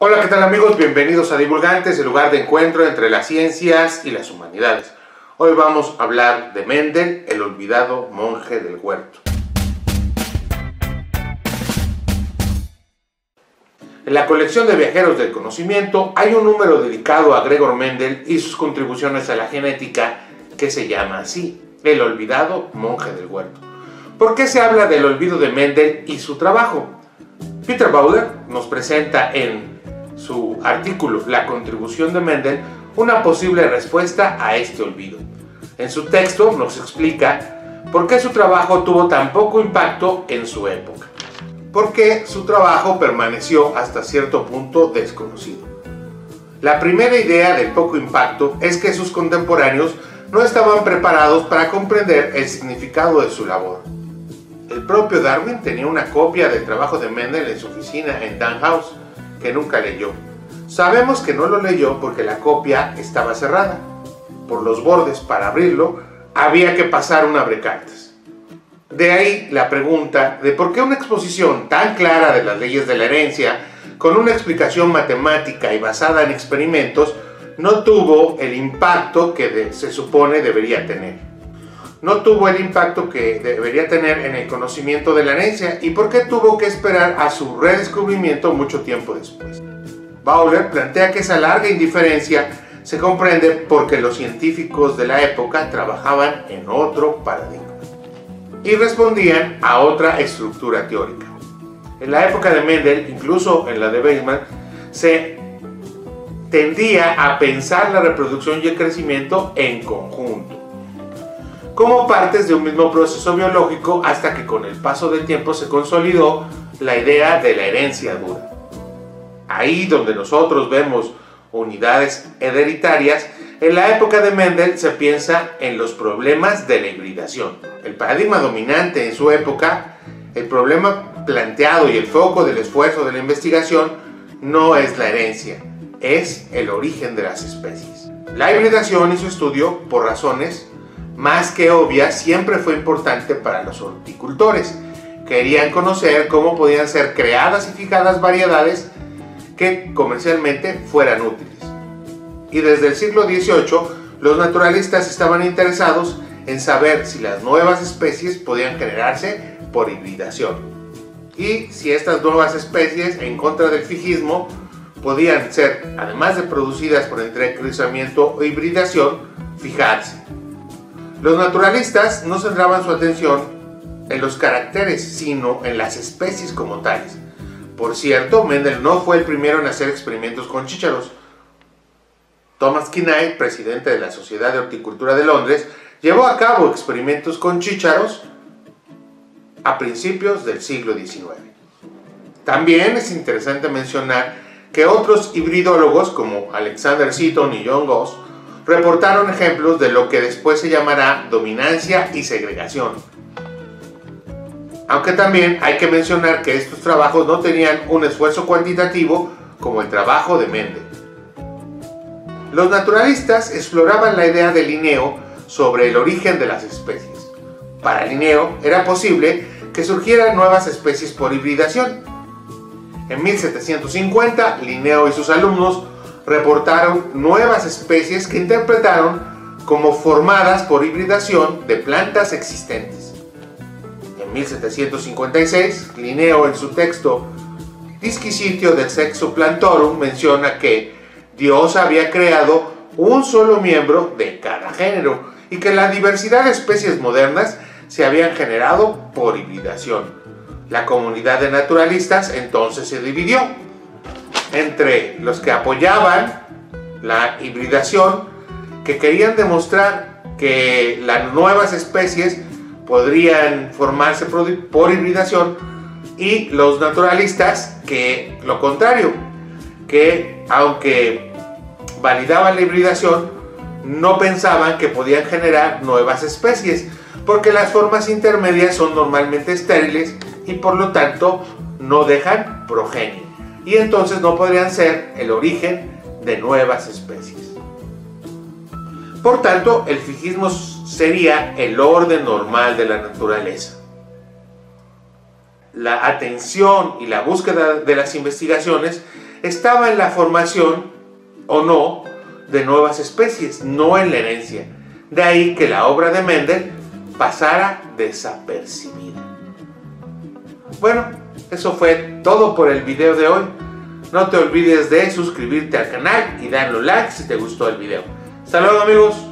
Hola, ¿qué tal amigos? Bienvenidos a Divulgantes, el lugar de encuentro entre las ciencias y las humanidades. Hoy vamos a hablar de Mendel, el olvidado monje del huerto. En la colección de viajeros del conocimiento hay un número dedicado a Gregor Mendel y sus contribuciones a la genética que se llama así, el olvidado monje del huerto. ¿Por qué se habla del olvido de Mendel y su trabajo? Peter Bauder nos presenta en su artículo La contribución de Mendel una posible respuesta a este olvido. En su texto nos explica por qué su trabajo tuvo tan poco impacto en su época. Por qué su trabajo permaneció hasta cierto punto desconocido. La primera idea del poco impacto es que sus contemporáneos no estaban preparados para comprender el significado de su labor. El propio Darwin tenía una copia del trabajo de Mendel en su oficina en House que nunca leyó. Sabemos que no lo leyó porque la copia estaba cerrada. Por los bordes, para abrirlo, había que pasar un abrecartas. De ahí la pregunta de por qué una exposición tan clara de las leyes de la herencia, con una explicación matemática y basada en experimentos, no tuvo el impacto que se supone debería tener no tuvo el impacto que debería tener en el conocimiento de la herencia y por qué tuvo que esperar a su redescubrimiento mucho tiempo después. Bowler plantea que esa larga indiferencia se comprende porque los científicos de la época trabajaban en otro paradigma y respondían a otra estructura teórica. En la época de Mendel, incluso en la de Weizmann, se tendía a pensar la reproducción y el crecimiento en conjunto como partes de un mismo proceso biológico hasta que con el paso del tiempo se consolidó la idea de la herencia dura. Ahí donde nosotros vemos unidades hereditarias, en la época de Mendel se piensa en los problemas de la hibridación. El paradigma dominante en su época, el problema planteado y el foco del esfuerzo de la investigación no es la herencia, es el origen de las especies. La hibridación y su estudio, por razones más que obvia, siempre fue importante para los horticultores. Querían conocer cómo podían ser creadas y fijadas variedades que comercialmente fueran útiles. Y desde el siglo XVIII, los naturalistas estaban interesados en saber si las nuevas especies podían generarse por hibridación. Y si estas nuevas especies, en contra del fijismo, podían ser, además de producidas por entrecruzamiento o hibridación, fijarse. Los naturalistas no centraban su atención en los caracteres, sino en las especies como tales. Por cierto, Mendel no fue el primero en hacer experimentos con chícharos. Thomas Kinney, presidente de la Sociedad de Horticultura de Londres, llevó a cabo experimentos con chícharos a principios del siglo XIX. También es interesante mencionar que otros hibridólogos como Alexander Seaton y John Goss reportaron ejemplos de lo que después se llamará dominancia y segregación. Aunque también hay que mencionar que estos trabajos no tenían un esfuerzo cuantitativo como el trabajo de Mendel. Los naturalistas exploraban la idea de Linneo sobre el origen de las especies. Para Linneo era posible que surgieran nuevas especies por hibridación. En 1750, Linneo y sus alumnos reportaron nuevas especies que interpretaron como formadas por hibridación de plantas existentes. En 1756, Linneo en su texto Disquisitio del Sexo Plantorum menciona que Dios había creado un solo miembro de cada género y que la diversidad de especies modernas se habían generado por hibridación. La comunidad de naturalistas entonces se dividió entre los que apoyaban la hibridación, que querían demostrar que las nuevas especies podrían formarse por hibridación, y los naturalistas que lo contrario, que aunque validaban la hibridación, no pensaban que podían generar nuevas especies, porque las formas intermedias son normalmente estériles y por lo tanto no dejan progenie y entonces no podrían ser el origen de nuevas especies. Por tanto, el fijismo sería el orden normal de la naturaleza. La atención y la búsqueda de las investigaciones estaba en la formación o no de nuevas especies, no en la herencia. De ahí que la obra de Mendel pasara desapercibida. Bueno, eso fue todo por el video de hoy. No te olvides de suscribirte al canal y darle like si te gustó el video. Luego amigos.